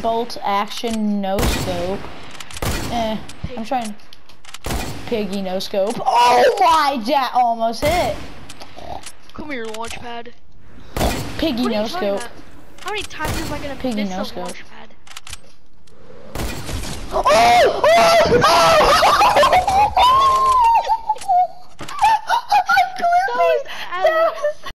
bolt action no scope. Eh, I'm trying. Piggy no scope. Oh my, that almost hit. Come here, launch pad. Piggy no scope. How many times am I gonna Piggy no scope. Oh! Oh!